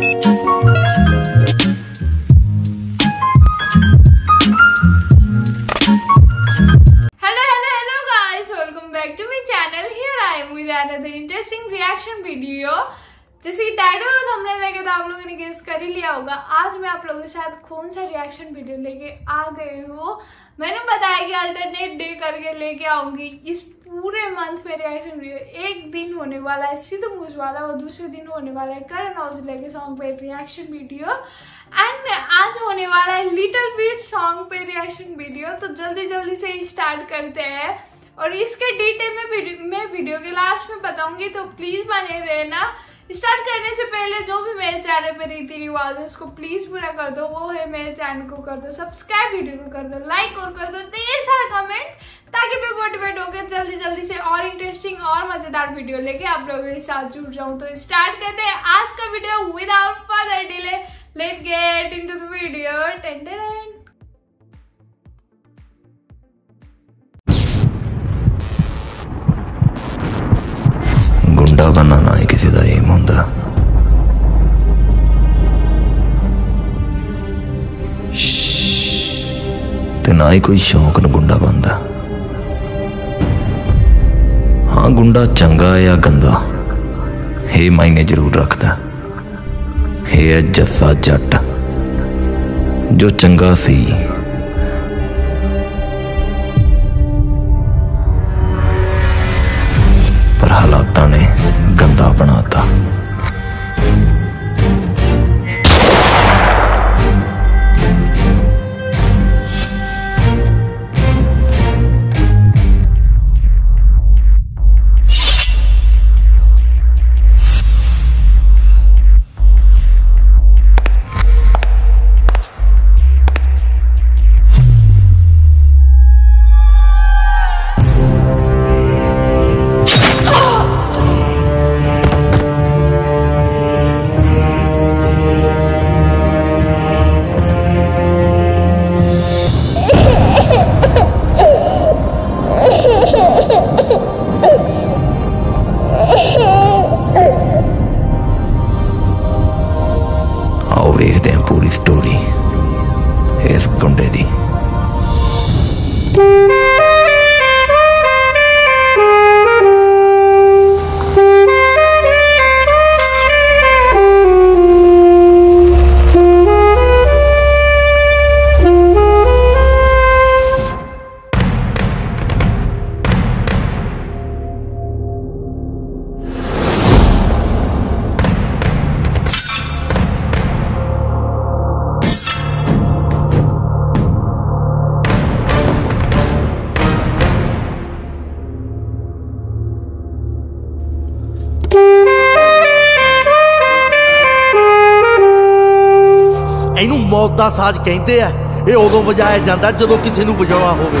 Thank you. आप लोगों ने गेस कर ही लिया होगा। आज मैं आप लोगों के साथ कौन सा रिएक्शन वीडियो लेके आ गई हूँ, मैंने बताया कि अल्टरनेट डे करके लेके आऊँगी। इस पूरे मंथ में रिएक्शन वीडियो एक दिन होने वाला है, सिद्ध मूज वाला और दूसरे दिन होने वाला है। करण औजला के सॉन्ग पे रिएक्शन वीडियो एंड आज होने वाला है लिटिल बीट सॉन्ग पे रिएक्शन वीडियो तो जल्दी जल्दी से स्टार्ट करते हैं। और इसके डिटेल में वीडियो मैं वीडियो के लास्ट में बताऊँगी तो प्लीज़ बने रहना। स्टार्ट करने से पहले जो भी मेरे चैनल पे रीति रिवाज है, उसको प्लीज़ पूरा कर दो। वो है मेरे चैनल को कर दो। सब्सक्राइब वीडियो को कर दो। लाइक और कर दो। ढेर सारा कमेंट ताकि मैं मोटिवेट होकर जल्दी जल्दी से और इंटरेस्टिंग और मज़ेदार वीडियो लेके आप लोगों के साथ जुड़ जाऊँ। तो स्टार्ट करते हैं आज का video without further delay let get into the video ten ਗੁੰਡਾ ਨਾ ਹੀ ਕੋਈ ਸ਼ੌਂਕ ਨੂੰ ਗੁੰਡਾ ਬਣਦਾ ਹਾਂ ਗੁੰਡਾ ਚੰਗਾ ਜਾਂ ਗੰਦਾ ਇਹ ਮਾਇਨੇ ਜ਼ਰੂਰ ਰੱਖਦਾ ਇਹ ਹੈ ਜੱਸਾ ਜੱਟ ਜੋ ਚੰਗਾ ਸੀ ਪਰ ਹਾਲਾਤਾਂ ਨੇ ਗੰਦਾ ਬਣਾਤਾ ਇਹਨੂੰ ਮੌਤ ਦਾ ਸਾਜ਼ ਕਹਿੰਦੇ ਆ। ਇਹ ਉਦੋਂ ਵਜਾਇਆ ਜਾਂਦਾ ਜਦੋਂ ਕਿਸੇ ਨੂੰ ਵਜਾਉਣਾ ਹੋਵੇ।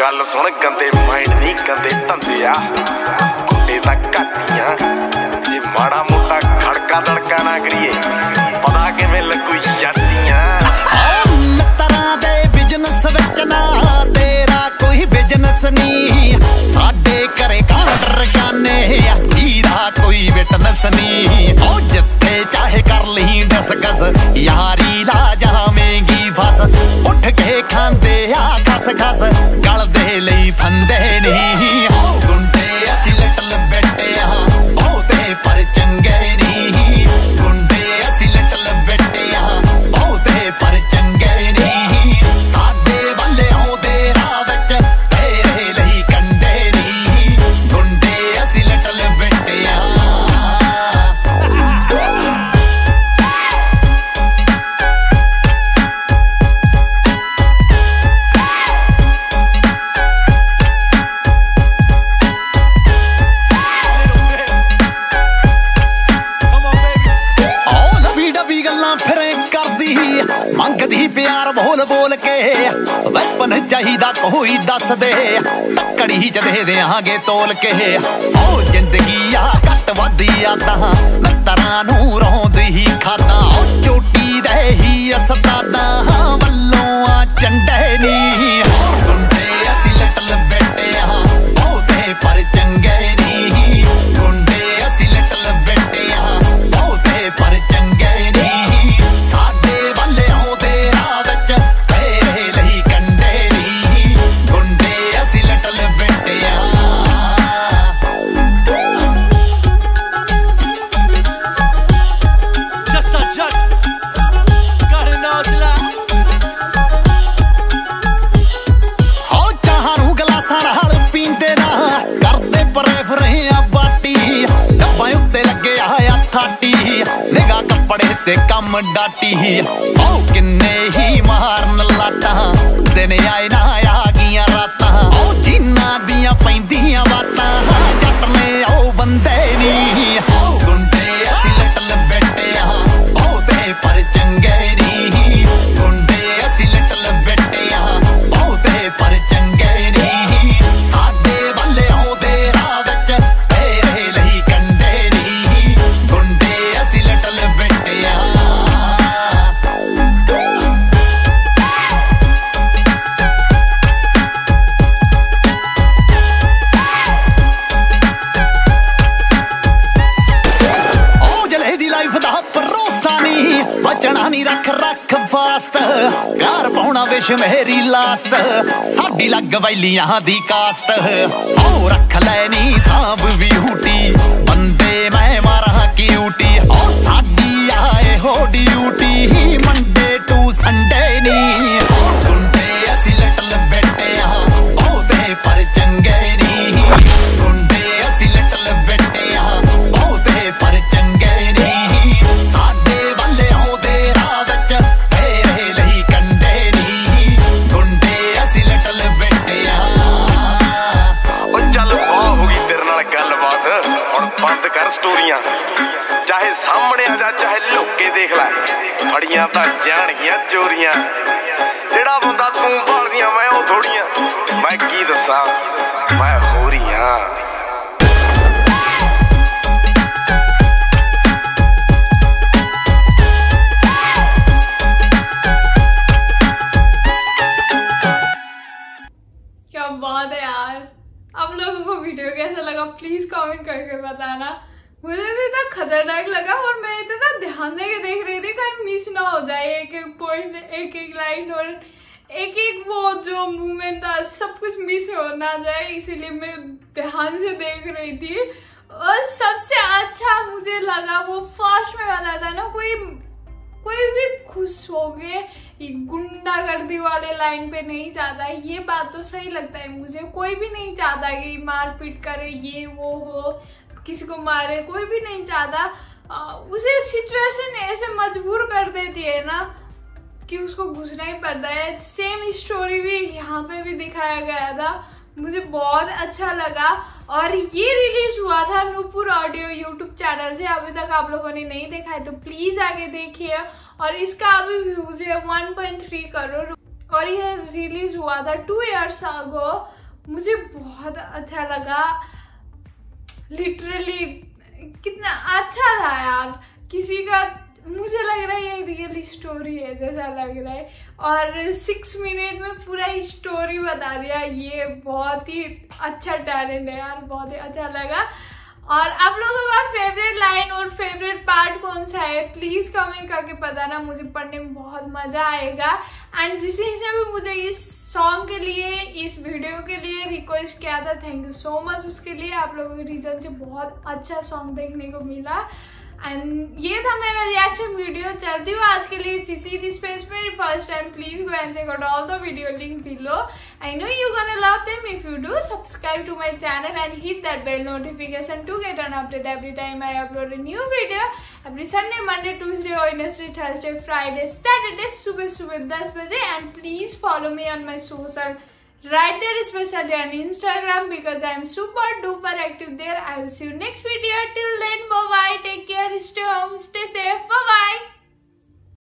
ਗੱਲ ਸੁਣ, ਗੰਦੇ ਮਾਈਂਡ ਨਹੀਂ, ਗੰਦੇ ਧੰਦੇ ਆ। ਕੁੱਤੇ ਤਾਂ ਘਾਟੀਆਂ ਜੇ ਮਾੜਾ ਮੋਟਾ ਖੜਕਾ ਦੜਕਾ ਨਾ ਕਰੀਏ, ਪਤਾ ਕਿਵੇਂ ਲੱਗੂ फिट नसनी और जिथे चाहे कर ली डसकस यारी ला जा मेंगी फस। उठ के खांदे खस खस। ਬੋਲ ਬੋਲ ਕੇ ਵੈਪਨ ਚਾਹੀਦਾ ਕੋਈ ਦੱਸ ਦੇ ਤੱਕੜੀ ਚ ਦੇਾਂਗੇ ਤੋਲ ਕੇ। ਓ ਜ਼ਿੰਦਗੀ ਆ ਘੱਟ ਵੱਧ ਯਾਦਾਂ ਮਿੱਤਰਾਂ ਨੂੰ ਰੋਂਦੀ ਹੀ ਖਾਦਾ। ਓ ਚੋਟੀ ਦੇ ਹੀ ਅਸਤਾਦਾਂ ਡਾਟੀ ਉਹ ਕਿੰਨੇ ਰੱਖ ਰੱਖ ਫਾਸਟ। ਪਿਆਰ ਪਾਉਣਾ ਵਿਸ਼ ਮੇਰੀ ਲਾਸਟ ਸਾਡੀ ਲੱਗ ਵੈਲੀਆਂ ਦੀ ਕਾਸਟ ਆਓ ਰੱਖ ਲੈਣੀ ਸਾਬ ਵੀ ਹੂਟੀ। ਬੰਦੇ ਮੈਂ ਮਾਰਾਂ ਕਿਊਟੀ। ਉਹ ਸਾਡੀ ਕਰ ਸਟੋਰੀਆਂ ਚਾਹੇ ਸਾਹਮਣੇ ਆ ਜਾ ਚਾਹੇ ਲੁੱਕੇ ਦੇਖ ਲੈ ਫੜੀਆਂ ਤਾਂ ਜਾਣਗੀਆਂ ਚੋਰੀਆਂ ਜਿਹੜਾ ਬੰਦਾ ਤੂੰ ਭਾਲਦੀਆਂ ਮੈਂ ਉਹ ਥੋੜੀਆਂ ਮੈਂ ਕੀ ਦੱਸਾਂ ਮੈਂ ਹੋ ਰਹੀਆਂ क्या बात है यार आप लोगों को वीडियो कैसा लगा प्लीज कमेंट करके बताना मुझे तो इतना खतरनाक लगा और मैं इतना ध्यान दे के देख रही थी कहीं मिस ना हो जाए, एक एक पॉइंट एक एक लाइन और एक एक वो जो मूवमेंट था, सब कुछ मिस हो ना जाए, इसीलिए मैं ध्यान से देख रही थी। और सबसे अच्छा मुझे लगा वो फ़र्स्ट में वाला था ना, कोई कोई भी खुश हो गए गुंडागर्दी वाले लाइन पे नहीं जाता। ये बात तो सही लगता है मुझे। कोई भी नहीं चाहता कि मारपीट करे, ये, वो हो। किसी को मारे, कोई भी नहीं चाहता। उसे सिचुएशन ऐसे मजबूर कर देती है ना कि उसको घुसना ही पड़ता है। सेम स्टोरी भी यहाँ पे भी दिखाया गया था। मुझे बहुत अच्छा लगा। और ये रिलीज़ हुआ था नूपुर ऑडियो यूट्यूब चैनल से। अभी तक आप लोगों ने नहीं देखा है तो प्लीज़ आगे देखिए। और इसका अभी व्यूज़ है 1.3 करोड़। और ये रिलीज़ हुआ था टू इयर्स अगो मुझे बहुत अच्छा लगा। लिटरली कितना अच्छा था यार। किसी का, मुझे लग रहा है ये रियल स्टोरी है, जैसा लग रहा है। और सिक्स मिनट में पूरा स्टोरी बता दिया। ये बहुत ही अच्छा टैलेंट है यार, बहुत ही अच्छा लगा। और आप लोगों का फेवरेट लाइन और फेवरेट पार्ट कौन सा है? प्लीज़ कमेंट करके बताना, मुझे पढ़ने में बहुत मज़ा आएगा। एंड जिसे हिसाब में मुझे इस सॉन्ग के लिए, इस वीडियो के लिए रिक्वेस्ट किया था थैंक यू सो मच उसके लिए। आप लोगों के रीजन से बहुत अच्छा सॉन्ग देखने को मिला। एंड ये था मेरा रिएक्शन वीडियो चलती हुआ आज के लिए फिसी दी स्पेस पर first time please go and check out all the video link below I know you gonna love them if you do subscribe to my channel and hit that bell notification to get an update every time I upload a new video every Sunday Monday Tuesday Wednesday Thursday Friday Saturday सुबह सुबह दस बजे. And please follow me on my social right there especially on instagram because i'm super duper active there. I will see you next video. Till then bye bye take care. Stay home. Stay safe. Bye bye